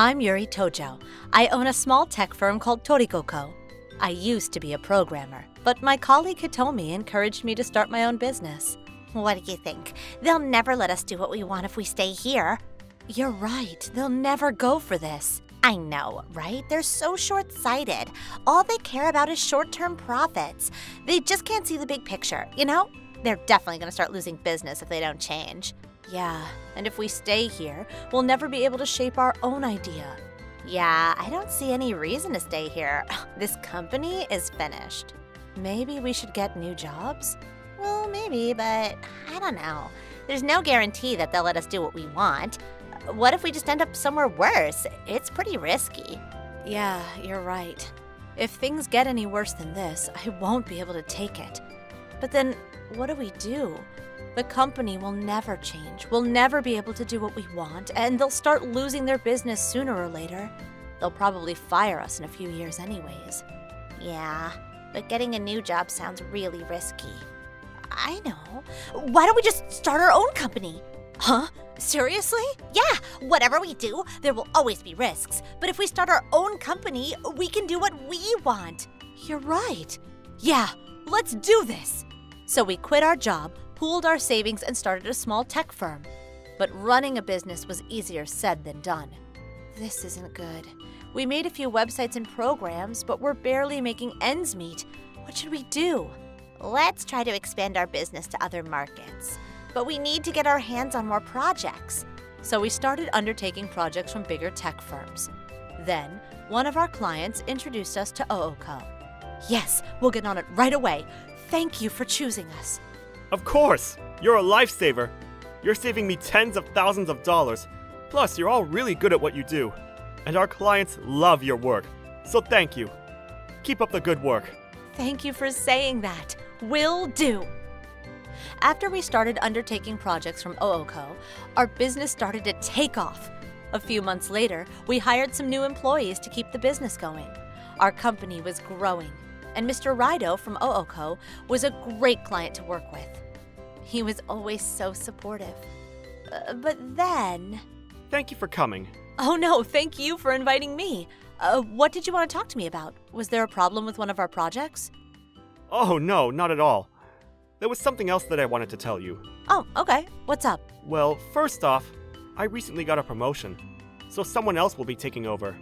I'm Yuri Tojo. I own a small tech firm called Toriko Co. I used to be a programmer, but my colleague Hitomi encouraged me to start my own business. What do you think? They'll never let us do what we want if we stay here. You're right, they'll never go for this. I know, right? They're so short sighted. All they care about is short term profits. They just can't see the big picture, you know? They're definitely going to start losing business if they don't change. Yeah, and if we stay here, we'll never be able to shape our own idea. Yeah, I don't see any reason to stay here. This company is finished. Maybe we should get new jobs? Well, maybe, but I don't know. There's no guarantee that they'll let us do what we want. What if we just end up somewhere worse? It's pretty risky. Yeah, you're right. If things get any worse than this, I won't be able to take it. But then, what do we do? The company will never change. We'll never be able to do what we want, and they'll start losing their business sooner or later. They'll probably fire us in a few years, anyways. Yeah, but getting a new job sounds really risky. I know. Why don't we just start our own company? Huh? Seriously? Yeah, whatever we do, there will always be risks. But if we start our own company, we can do what we want. You're right. Yeah, let's do this. So we quit our job, pooled our savings, and started a small tech firm. But running a business was easier said than done. This isn't good. We made a few websites and programs, but we're barely making ends meet. What should we do? Let's try to expand our business to other markets but we need to get our hands on more projects. So we started undertaking projects from bigger tech firms. Then, one of our clients introduced us to OOCO. Yes, we'll get on it right away. Thank you for choosing us. Of course! You're a lifesaver. You're saving me tens of thousands of dollars. Plus, you're all really good at what you do. And our clients love your work. So thank you. Keep up the good work. Thank you for saying that. Will do. After we started undertaking projects from OOCO, our business started to take off. A few months later, we hired some new employees to keep the business going. Our company was growing, and Mr. Rido from OOCO was a great client to work with. He was always so supportive. Uh, but then. Thank you for coming. Oh no, thank you for inviting me. Uh, what did you want to talk to me about? Was there a problem with one of our projects? Oh no, not at all. There was something else that I wanted to tell you. Oh, okay. What's up? Well, first off, I recently got a promotion, so someone else will be taking over.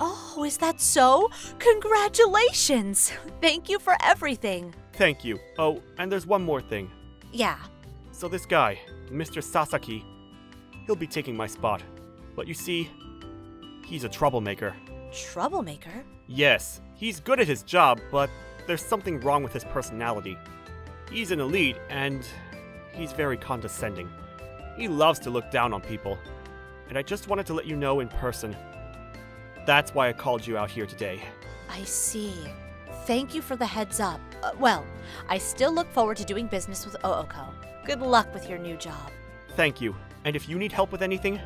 Oh, is that so? Congratulations! Thank you for everything. Thank you. Oh, and there's one more thing. Yeah. So this guy, Mr. Sasaki, he'll be taking my spot. But you see, he's a troublemaker. Troublemaker? Yes, he's good at his job, but there's something wrong with his personality. He's an elite, and he's very condescending. He loves to look down on people. And I just wanted to let you know in person. That's why I called you out here today. I see. Thank you for the heads up. Uh, well, I still look forward to doing business with OOCO. Good luck with your new job. Thank you. And if you need help with anything,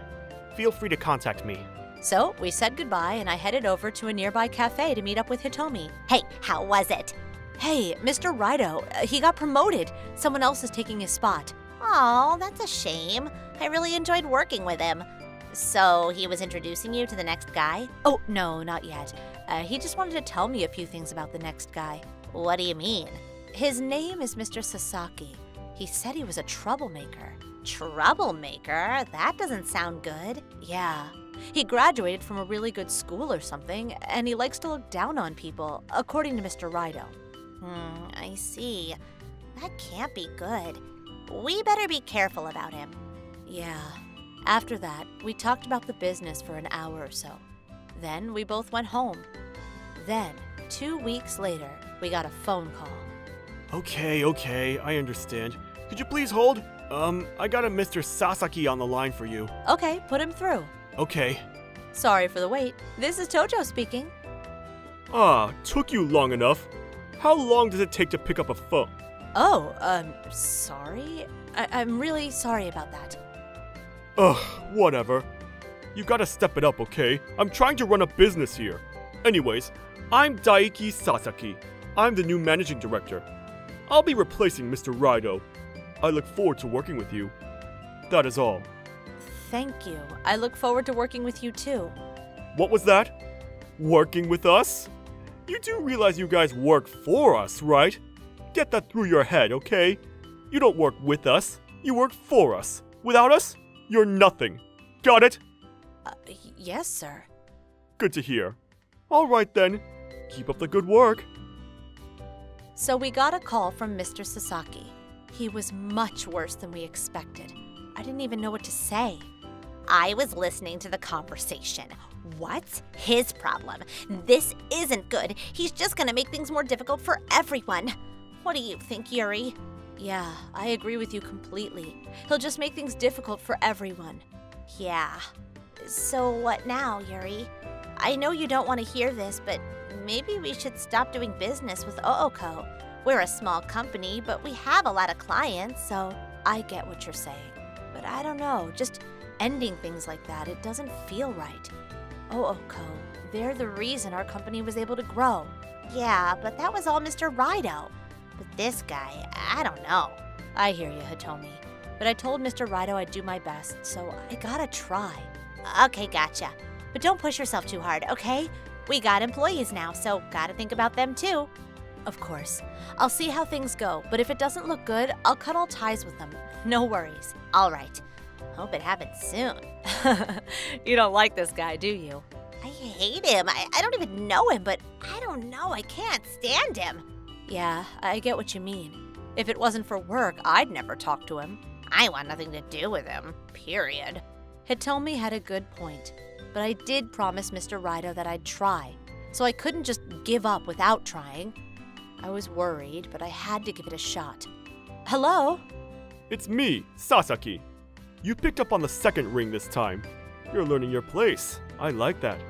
feel free to contact me. So, we said goodbye and I headed over to a nearby cafe to meet up with Hitomi. Hey, how was it? Hey, Mr. Rido, uh, he got promoted. Someone else is taking his spot. Oh, that's a shame. I really enjoyed working with him. So, he was introducing you to the next guy? Oh, no, not yet. Uh, he just wanted to tell me a few things about the next guy. What do you mean? His name is Mr. Sasaki. He said he was a troublemaker. Troublemaker? That doesn't sound good. Yeah. He graduated from a really good school or something, and he likes to look down on people, according to Mr. Rido. Hmm, I see. That can't be good. We better be careful about him. Yeah. After that, we talked about the business for an hour or so. Then we both went home. Then, two weeks later, we got a phone call. Okay, okay, I understand. Could you please hold? Um, I got a Mr. Sasaki on the line for you. Okay, put him through. Okay. Sorry for the wait. This is Tojo speaking. Ah, took you long enough. How long does it take to pick up a phone? Oh, um, sorry? I- am really sorry about that. Ugh, whatever. You gotta step it up, okay? I'm trying to run a business here. Anyways, I'm Daiki Sasaki. I'm the new managing director. I'll be replacing Mr. Rido. I look forward to working with you. That is all. Thank you. I look forward to working with you too. What was that? Working with us? You do realize you guys work for us, right? Get that through your head, okay? You don't work with us, you work for us. Without us, you're nothing. Got it? Uh, yes, sir. Good to hear. All right then. Keep up the good work. So we got a call from Mr. Sasaki. He was much worse than we expected. I didn't even know what to say. I was listening to the conversation. What's his problem? This isn't good. He's just gonna make things more difficult for everyone. What do you think, Yuri? Yeah, I agree with you completely. He'll just make things difficult for everyone. Yeah. So what now, Yuri? I know you don't want to hear this, but maybe we should stop doing business with Ooko. We're a small company, but we have a lot of clients, so I get what you're saying. But I don't know, just ending things like that, it doesn't feel right. Ooko, they're the reason our company was able to grow. Yeah, but that was all Mr. Rido. But this guy, I don't know. I hear you, Hitomi. But I told Mr. Rido I'd do my best, so I gotta try. Okay, gotcha. But don't push yourself too hard, okay? We got employees now, so gotta think about them too. Of course. I'll see how things go, but if it doesn't look good, I'll cut all ties with them. No worries. All right. Hope it happens soon. you don't like this guy, do you? I hate him. I, I don't even know him, but I don't know. I can't stand him. Yeah, I get what you mean. If it wasn't for work, I'd never talk to him. I want nothing to do with him, period. Hitomi had a good point, but I did promise Mr. Rido that I'd try, so I couldn't just give up without trying. I was worried, but I had to give it a shot. Hello? It's me, Sasaki. You picked up on the second ring this time. You're learning your place. I like that.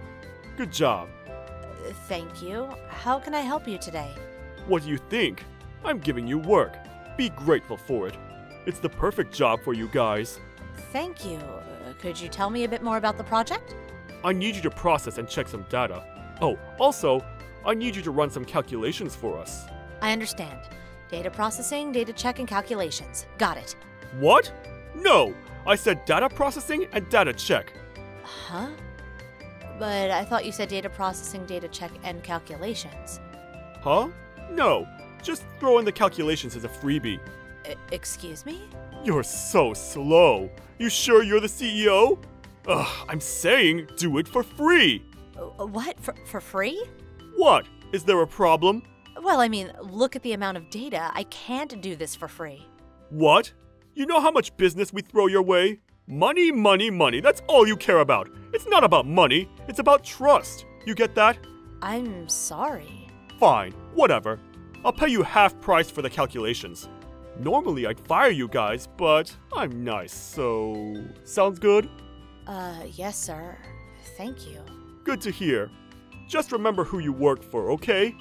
Good job. Thank you. How can I help you today? What do you think? I'm giving you work. Be grateful for it. It's the perfect job for you guys. Thank you. Uh, could you tell me a bit more about the project? I need you to process and check some data. Oh, also, I need you to run some calculations for us. I understand. Data processing, data check, and calculations. Got it. What? No! I said data processing and data check. Huh? But I thought you said data processing, data check, and calculations. Huh? No. Just throw in the calculations as a freebie. I excuse me? You're so slow. You sure you're the CEO? Ugh, I'm saying do it for free. Uh, what? For, for free? What? Is there a problem? Well, I mean, look at the amount of data. I can't do this for free. What? You know how much business we throw your way? Money, money, money. That's all you care about. It's not about money, it's about trust. You get that? I'm sorry. Fine, whatever. I'll pay you half price for the calculations. Normally I'd fire you guys, but I'm nice, so. Sounds good? Uh, yes, sir. Thank you. Good to hear. Just remember who you work for, okay?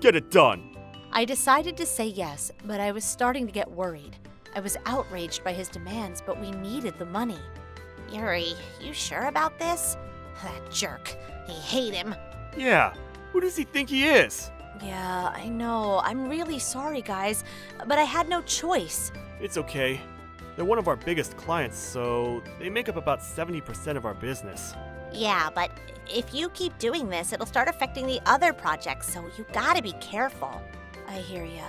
Get it done. I decided to say yes, but I was starting to get worried. I was outraged by his demands, but we needed the money. Yuri, you sure about this? That jerk. I hate him. Yeah, who does he think he is? Yeah, I know. I'm really sorry, guys, but I had no choice. It's okay. They're one of our biggest clients, so they make up about 70% of our business. Yeah, but if you keep doing this, it'll start affecting the other projects, so you gotta be careful. I hear ya.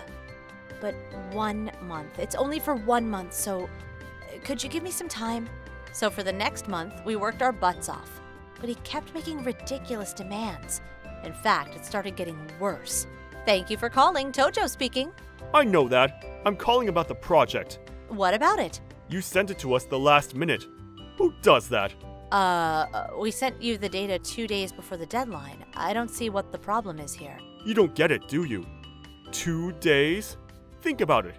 But one month. It's only for one month, so uh, could you give me some time? So for the next month, we worked our butts off. But he kept making ridiculous demands. In fact, it started getting worse. Thank you for calling. Tojo speaking. I know that. I'm calling about the project. What about it? You sent it to us the last minute. Who does that? Uh, uh, we sent you the data two days before the deadline. I don't see what the problem is here. You don't get it, do you? Two days? Think about it.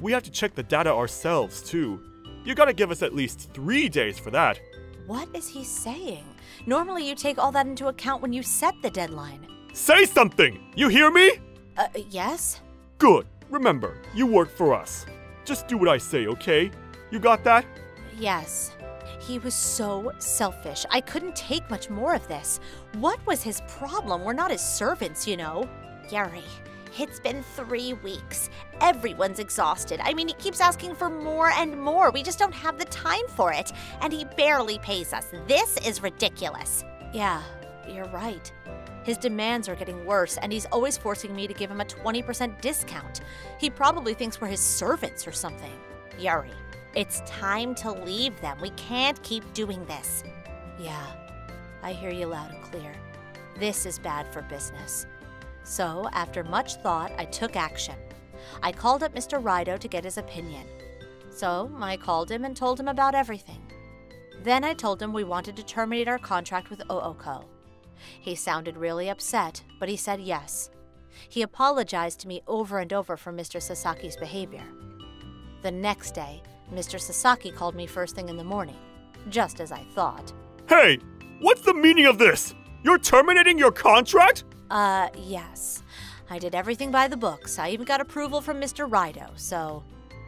We have to check the data ourselves, too. You gotta give us at least three days for that. What is he saying? Normally, you take all that into account when you set the deadline. Say something! You hear me? Uh, yes? Good. Remember, you work for us. Just do what I say, okay? You got that? Yes. He was so selfish. I couldn't take much more of this. What was his problem? We're not his servants, you know. Yuri, it's been three weeks. Everyone's exhausted. I mean, he keeps asking for more and more. We just don't have the time for it. And he barely pays us. This is ridiculous. Yeah, you're right. His demands are getting worse, and he's always forcing me to give him a 20% discount. He probably thinks we're his servants or something. Yuri, it's time to leave them. We can't keep doing this. Yeah, I hear you loud and clear. This is bad for business. So, after much thought, I took action. I called up Mr. Rido to get his opinion. So, I called him and told him about everything. Then I told him we wanted to terminate our contract with OOCO. He sounded really upset, but he said yes. He apologized to me over and over for Mr. Sasaki's behavior. The next day, Mr. Sasaki called me first thing in the morning, just as I thought. Hey, what's the meaning of this? You're terminating your contract? Uh, yes. I did everything by the books. I even got approval from Mr. Rido, so.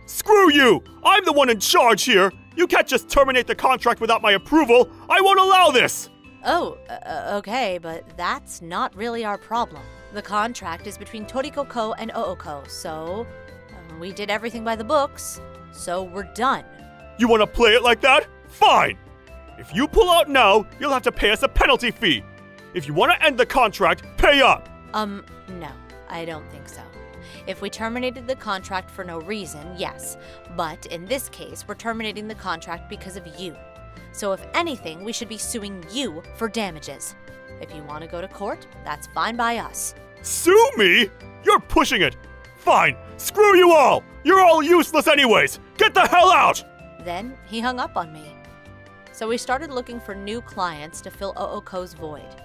Screw you! I'm the one in charge here! You can't just terminate the contract without my approval! I won't allow this! Oh, uh, okay, but that's not really our problem. The contract is between Toriko Co. and Ooko, so um, we did everything by the books, so we're done. You want to play it like that? Fine! If you pull out now, you'll have to pay us a penalty fee. If you want to end the contract, pay up! Um, no, I don't think so. If we terminated the contract for no reason, yes, but in this case, we're terminating the contract because of you. So, if anything, we should be suing you for damages. If you want to go to court, that's fine by us. Sue me? You're pushing it! Fine, screw you all! You're all useless, anyways! Get the hell out! Then he hung up on me. So we started looking for new clients to fill OOCO's void.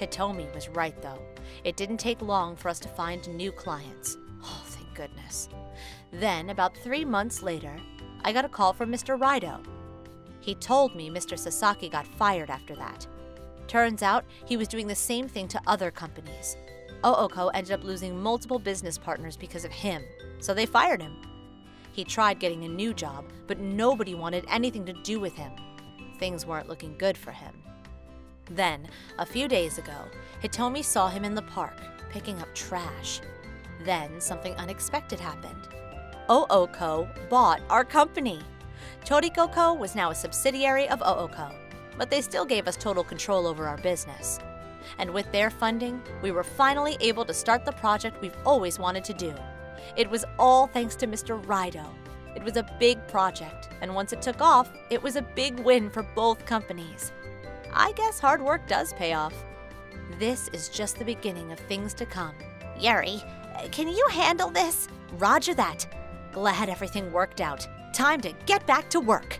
Hitomi was right, though. It didn't take long for us to find new clients. Oh, thank goodness. Then, about three months later, I got a call from Mr. Rido. He told me Mr. Sasaki got fired after that. Turns out he was doing the same thing to other companies. Ooko ended up losing multiple business partners because of him, so they fired him. He tried getting a new job, but nobody wanted anything to do with him. Things weren't looking good for him. Then, a few days ago, Hitomi saw him in the park, picking up trash. Then, something unexpected happened. Ooko bought our company. Toriko Co. was now a subsidiary of Ooko, but they still gave us total control over our business. And with their funding, we were finally able to start the project we've always wanted to do. It was all thanks to Mr. Rido. It was a big project, and once it took off, it was a big win for both companies. I guess hard work does pay off. This is just the beginning of things to come. Yuri, can you handle this? Roger that. Glad everything worked out. Time to get back to work.